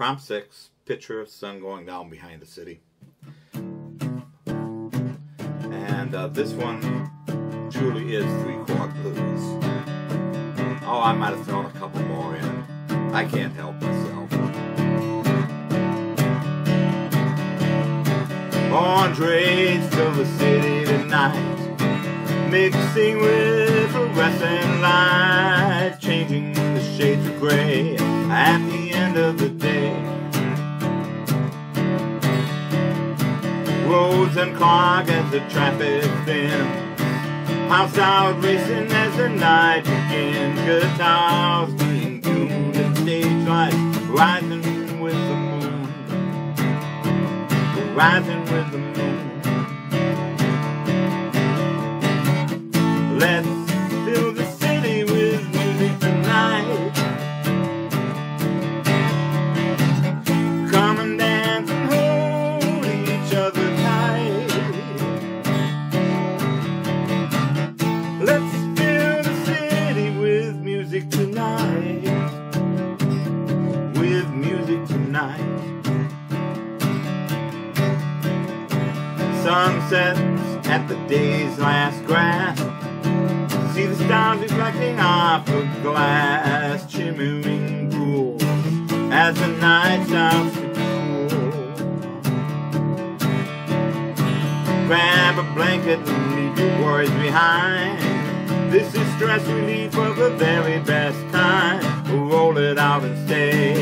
Prompt 6, picture of sun going down behind the city. And uh, this one truly is three chord blues. Oh, I might have thrown a couple more in. I can't help myself. Andres fill the city tonight, mixing with fluorescent lights, changing the shades of gray at the end of the Roads unclog as the traffic thins, house out racing as the night begins, guitars being tuned and stage lights rising with the moon. Rising with the moon. Sunsets at the day's last grass. See the stars reflecting off of glass, shimmering cool as the night starts to cool. Grab a blanket and leave your worries behind. This is stress relief of the very best kind. Roll it out and stay,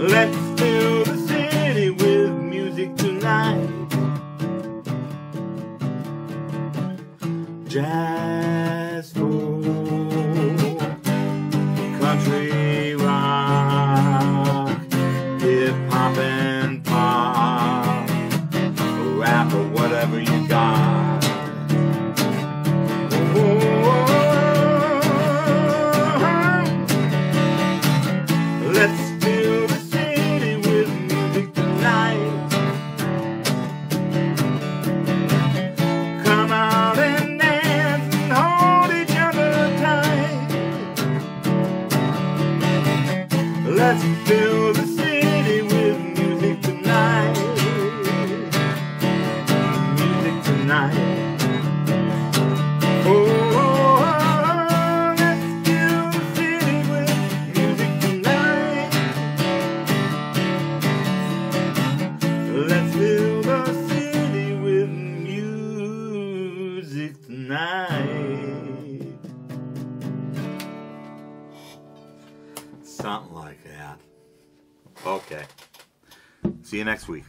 Let's fill the city with music tonight. Jazz folk country rock, hip hop and pop, rap or whatever you got. Something like that. Okay. See you next week.